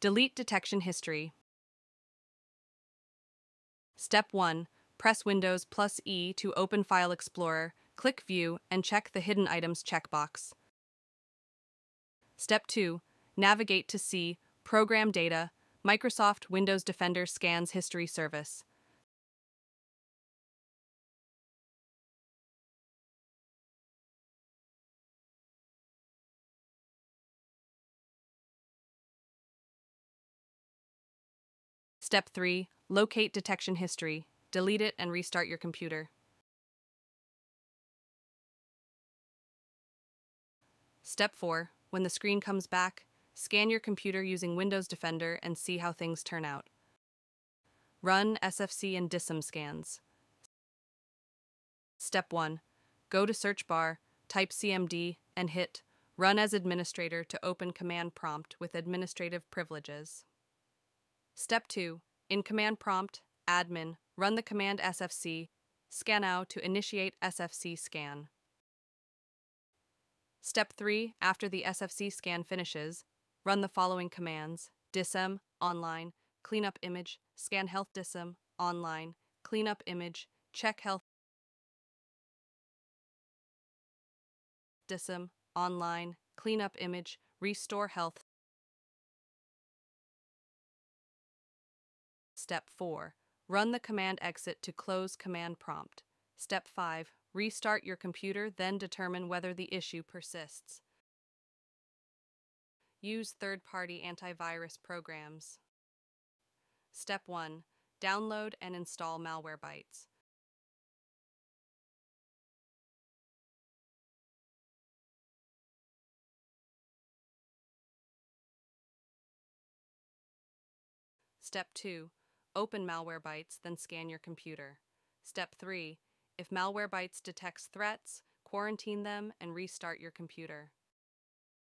Delete detection history. Step 1. Press Windows plus E to open File Explorer, click View, and check the Hidden Items checkbox. Step 2. Navigate to see Program Data, Microsoft Windows Defender Scans History Service. Step 3. Locate detection history. Delete it and restart your computer. Step 4. When the screen comes back, scan your computer using Windows Defender and see how things turn out. Run SFC and DISM scans. Step 1. Go to search bar, type CMD, and hit Run as administrator to open command prompt with administrative privileges. Step 2. In command prompt, admin, run the command sfc scannow to initiate sfc scan. Step 3. After the sfc scan finishes, run the following commands dism, online, cleanup image, scan health dism, online, cleanup image, check health dism, online, cleanup image, restore health Step 4. Run the command exit to close command prompt. Step 5. Restart your computer, then determine whether the issue persists. Use third party antivirus programs. Step 1. Download and install Malwarebytes. Step 2. Open Malwarebytes, then scan your computer. Step 3. If Malwarebytes detects threats, quarantine them and restart your computer.